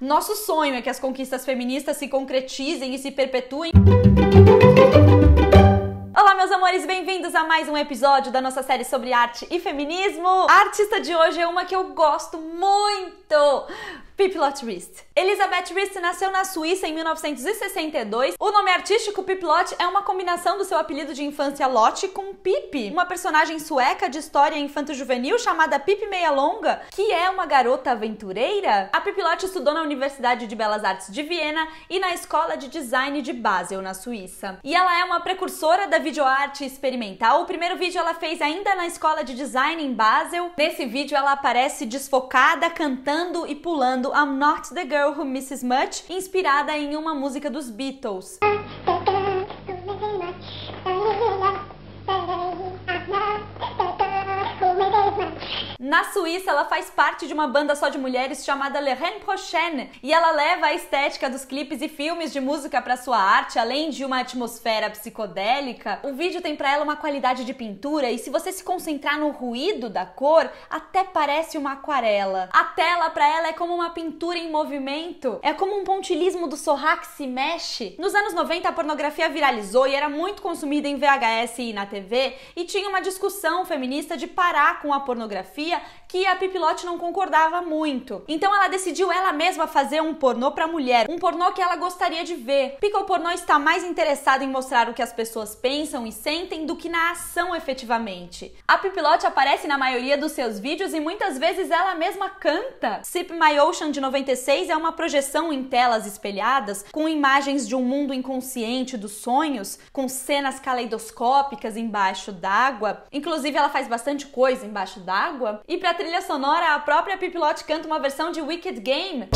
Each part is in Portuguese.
Nosso sonho é que as conquistas feministas se concretizem e se perpetuem. Amores, bem-vindos a mais um episódio da nossa série sobre arte e feminismo. A artista de hoje é uma que eu gosto muito. Piplot Rist. Elizabeth Rist nasceu na Suíça em 1962. O nome artístico Piplot é uma combinação do seu apelido de infância Lotte com Pippi, uma personagem sueca de história infanto-juvenil chamada Pippi Meia Longa, que é uma garota aventureira. A Piplot estudou na Universidade de Belas Artes de Viena e na Escola de Design de Basel, na Suíça. E ela é uma precursora da videoarte experimental. O primeiro vídeo ela fez ainda na Escola de Design em Basel. Nesse vídeo ela aparece desfocada, cantando e pulando I'm Not the Girl Who Misses Much, inspirada em uma música dos Beatles. Na Suíça, ela faz parte de uma banda só de mulheres chamada Le Prochaine e ela leva a estética dos clipes e filmes de música para sua arte, além de uma atmosfera psicodélica. O vídeo tem para ela uma qualidade de pintura e se você se concentrar no ruído da cor, até parece uma aquarela. A tela para ela é como uma pintura em movimento, é como um pontilismo do Sorra que se mexe. Nos anos 90 a pornografia viralizou e era muito consumida em VHS e na TV e tinha uma discussão feminista de parar com a pornografia que a Pipilote não concordava muito. Então ela decidiu ela mesma fazer um pornô para mulher, um pornô que ela gostaria de ver. Porque o pornô está mais interessado em mostrar o que as pessoas pensam e sentem do que na ação efetivamente. A Pipilote aparece na maioria dos seus vídeos e muitas vezes ela mesma canta. Sip My Ocean de 96 é uma projeção em telas espelhadas com imagens de um mundo inconsciente dos sonhos, com cenas caleidoscópicas embaixo d'água. Inclusive ela faz bastante coisa embaixo d'água. E para trilha sonora, a própria Pipilote canta uma versão de Wicked Game.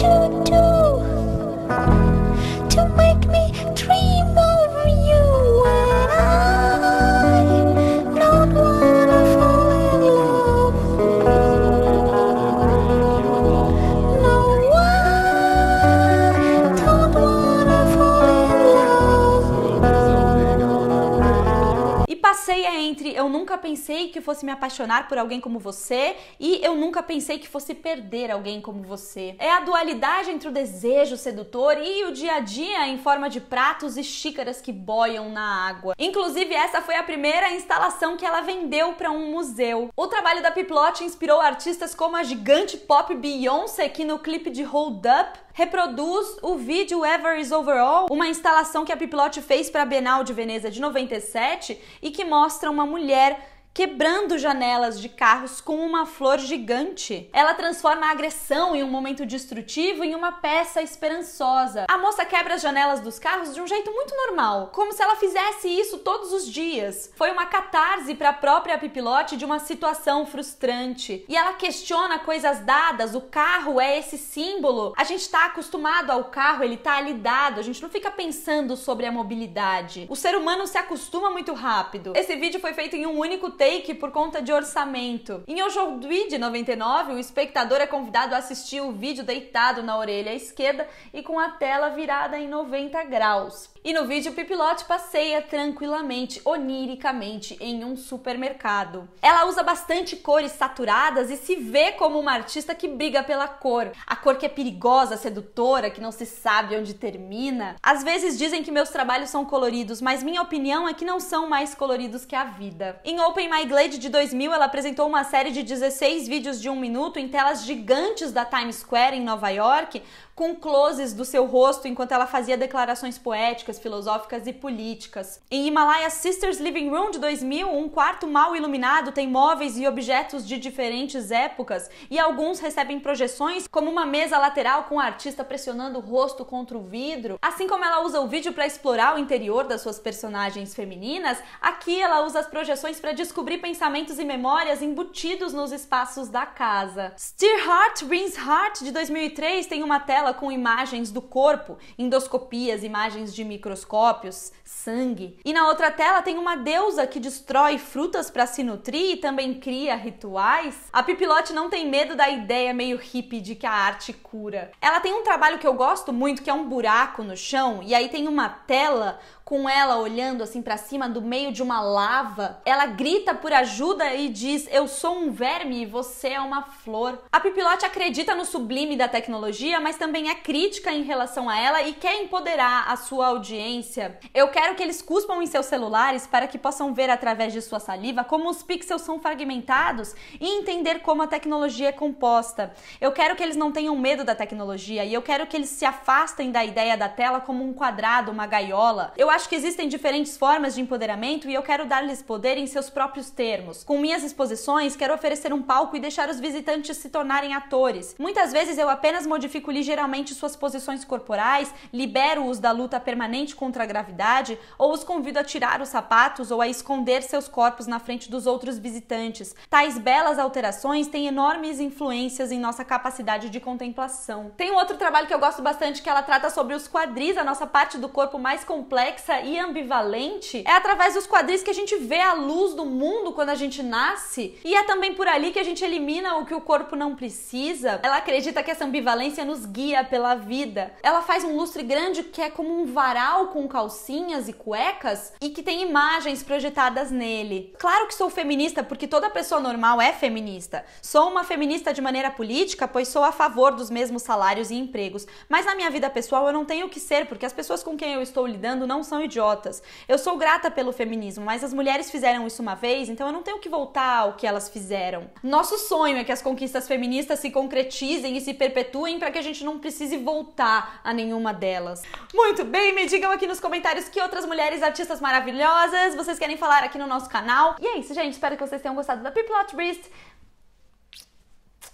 E passeia entre eu nunca pensei que fosse me apaixonar por alguém como você e eu nunca pensei que fosse perder alguém como você. É a dualidade entre o desejo sedutor e o dia a dia em forma de pratos e xícaras que boiam na água. Inclusive, essa foi a primeira instalação que ela vendeu para um museu. O trabalho da Piplot inspirou artistas como a gigante pop Beyoncé, que no clipe de Hold Up reproduz o vídeo Ever Is Overall, uma instalação que a Piplot fez para a Bienal de Veneza de 97 e que mostra uma mulher quebrando janelas de carros com uma flor gigante. Ela transforma a agressão em um momento destrutivo em uma peça esperançosa. A moça quebra as janelas dos carros de um jeito muito normal, como se ela fizesse isso todos os dias. Foi uma catarse para a própria Pipilote de uma situação frustrante. E ela questiona coisas dadas, o carro é esse símbolo. A gente está acostumado ao carro, ele está ali dado, a gente não fica pensando sobre a mobilidade. O ser humano se acostuma muito rápido. Esse vídeo foi feito em um único take por conta de orçamento. Em Aujourd'hui de 99, o espectador é convidado a assistir o vídeo deitado na orelha esquerda e com a tela virada em 90 graus. E no vídeo, Pipilote passeia tranquilamente, oniricamente, em um supermercado. Ela usa bastante cores saturadas e se vê como uma artista que briga pela cor. A cor que é perigosa, sedutora, que não se sabe onde termina. Às vezes dizem que meus trabalhos são coloridos, mas minha opinião é que não são mais coloridos que a vida. Em Open My Glade de 2000, ela apresentou uma série de 16 vídeos de um minuto em telas gigantes da Times Square em Nova York, com closes do seu rosto enquanto ela fazia declarações poéticas, filosóficas e políticas. Em Himalaya Sisters Living Room de 2000, um quarto mal iluminado tem móveis e objetos de diferentes épocas e alguns recebem projeções, como uma mesa lateral com a artista pressionando o rosto contra o vidro. Assim como ela usa o vídeo para explorar o interior das suas personagens femininas, aqui ela usa as projeções para descobrir pensamentos e memórias embutidos nos espaços da casa. Steer Heart Rings Heart de 2003 tem uma tela tela com imagens do corpo, endoscopias, imagens de microscópios, sangue. E na outra tela tem uma deusa que destrói frutas para se nutrir e também cria rituais. A Pipilote não tem medo da ideia meio hippie de que a arte cura. Ela tem um trabalho que eu gosto muito, que é um buraco no chão, e aí tem uma tela com ela olhando assim para cima do meio de uma lava. Ela grita por ajuda e diz: "Eu sou um verme e você é uma flor". A Pipilote acredita no sublime da tecnologia, mas também também é crítica em relação a ela e quer empoderar a sua audiência. Eu quero que eles cuspam em seus celulares para que possam ver através de sua saliva como os pixels são fragmentados e entender como a tecnologia é composta. Eu quero que eles não tenham medo da tecnologia e eu quero que eles se afastem da ideia da tela como um quadrado, uma gaiola. Eu acho que existem diferentes formas de empoderamento e eu quero dar-lhes poder em seus próprios termos. Com minhas exposições, quero oferecer um palco e deixar os visitantes se tornarem atores. Muitas vezes eu apenas modifico ligeiramente suas posições corporais, libero-os da luta permanente contra a gravidade ou os convido a tirar os sapatos ou a esconder seus corpos na frente dos outros visitantes. Tais belas alterações têm enormes influências em nossa capacidade de contemplação. Tem um outro trabalho que eu gosto bastante que ela trata sobre os quadris, a nossa parte do corpo mais complexa e ambivalente. É através dos quadris que a gente vê a luz do mundo quando a gente nasce e é também por ali que a gente elimina o que o corpo não precisa. Ela acredita que essa ambivalência nos guia pela vida. Ela faz um lustre grande que é como um varal com calcinhas e cuecas e que tem imagens projetadas nele. Claro que sou feminista porque toda pessoa normal é feminista. Sou uma feminista de maneira política, pois sou a favor dos mesmos salários e empregos. Mas na minha vida pessoal eu não tenho que ser, porque as pessoas com quem eu estou lidando não são idiotas. Eu sou grata pelo feminismo, mas as mulheres fizeram isso uma vez, então eu não tenho que voltar ao que elas fizeram. Nosso sonho é que as conquistas feministas se concretizem e se perpetuem para que a gente não precise voltar a nenhuma delas. Muito bem, me digam aqui nos comentários que outras mulheres artistas maravilhosas vocês querem falar aqui no nosso canal. E é isso, gente. Espero que vocês tenham gostado da People Out.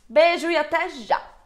Beijo e até já!